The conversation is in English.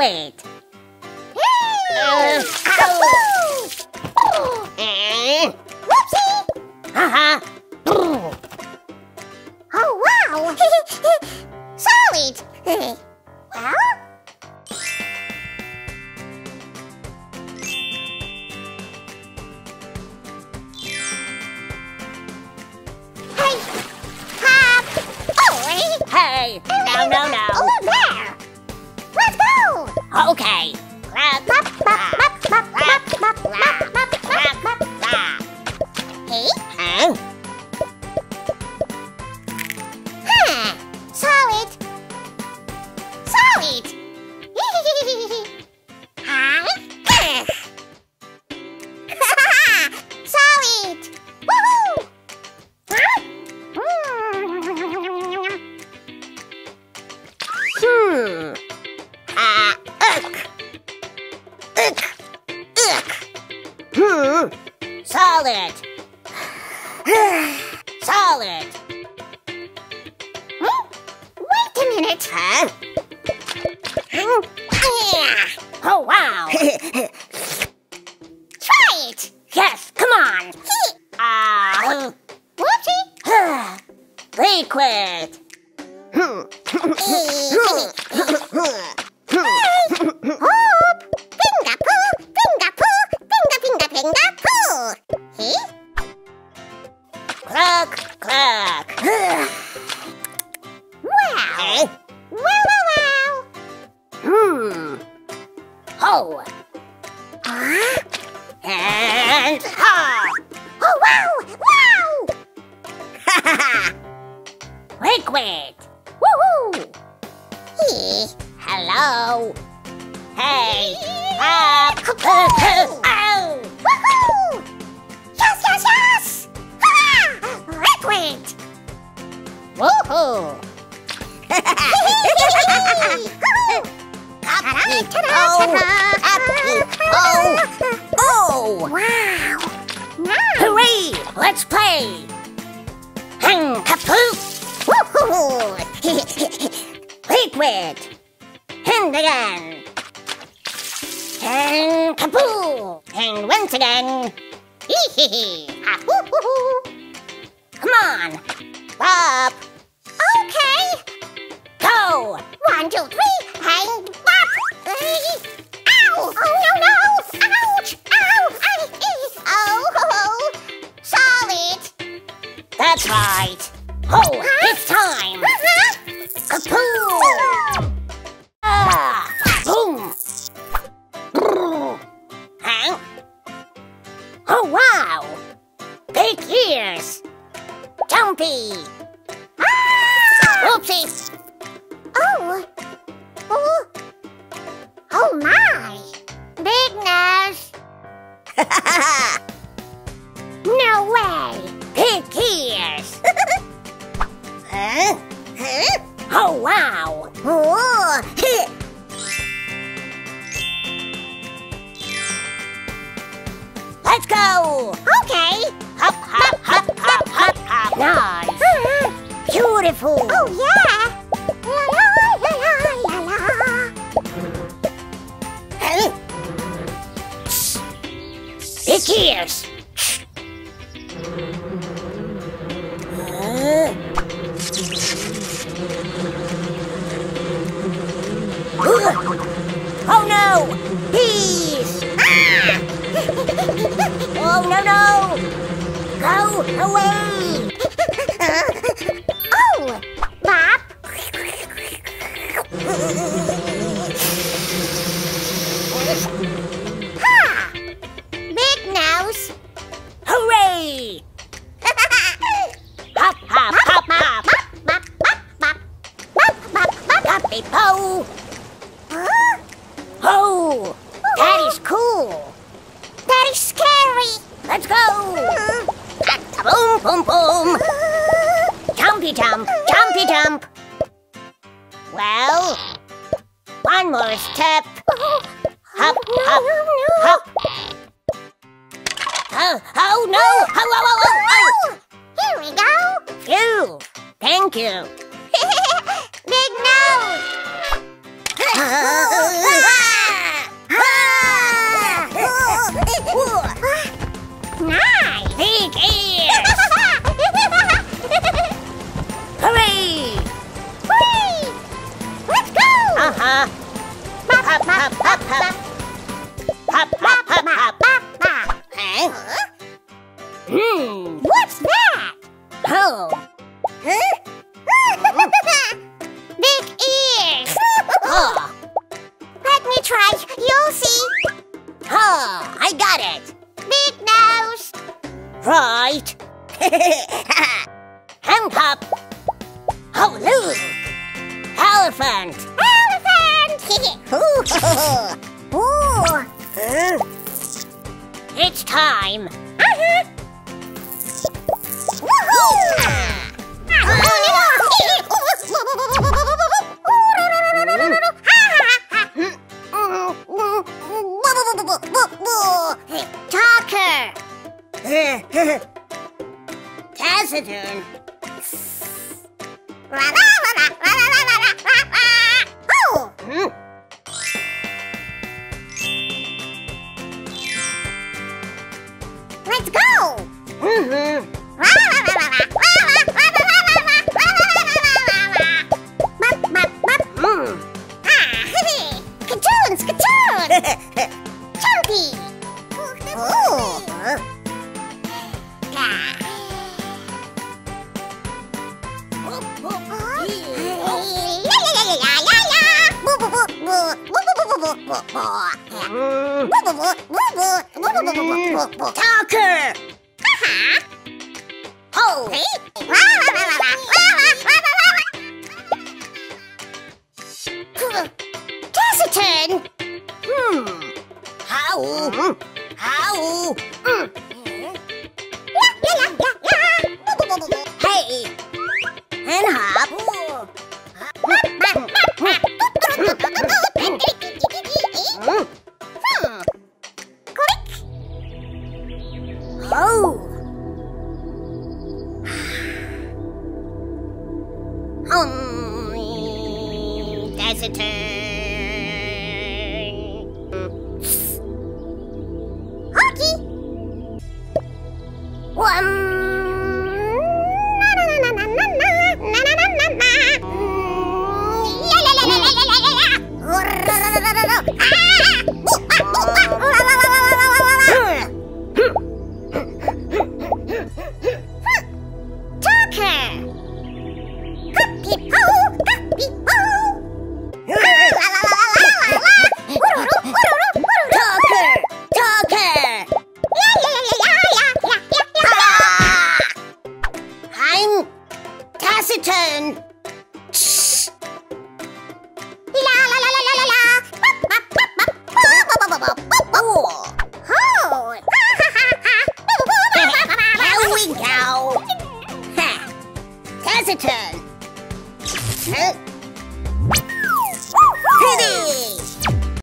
liquid. Uh. Eh, Whoopsie! Haha. Oh, wow! Solid! well? Hey! Hop! Oh, Hey, no, no, no. Oh, there! Let's go! Okay. Clap, Bop, Solid. Solid. Hmm? Wait a minute. Huh? Yeah. Oh, wow. Try it. yes, come on. Ah. Whoopsie. Liquid. And ha. Oh, wow! Wow! Ha ha! Liquid. Woohoo! Hello. Hey. Up. Wow! Now, Hooray! Let's play. Hang kapoo. woohoo! Liquid. And again. And kapoo. And once again. Ah, woo-hoo-hoo. Come on. Up. Okay. Go. One, two, three, hang up! Ow! Oh, no, no! Ouch! Ow! I, oh, solid! That's right. Oh, it's time. Kapoo. Ah. Boom. Brrr. Huh? Oh, wow. Big ears. Jumpy. Ah! Oopsie. Oh, wow. Oh! Let's go. Okay! Hop, hop, hop, hop, hop, hop. Nice. Beautiful. Oh, yeah! Ha! Big nose! Hooray! Hop hop hop hop! Bop, bop, bop, bop. Bop, bop. Happy po! Huh? Oh! That is cool! That is scary! Let's go! Boom boom boom! Jumpy jump! Jumpy jump! Well, one more step. Hop, hop, hop. Oh, oh no! Oh, oh, oh, oh, Here we go! oh! Phew! Thank you. Big nose! I got it. Big nose. Right. Hand pop. Oh, look. Elephant. Elephant. Ooh. It's time. Uh-huh. Woohoo! Taciturn. Oh, Hmm. Talker. Oh, Taciturn. Um,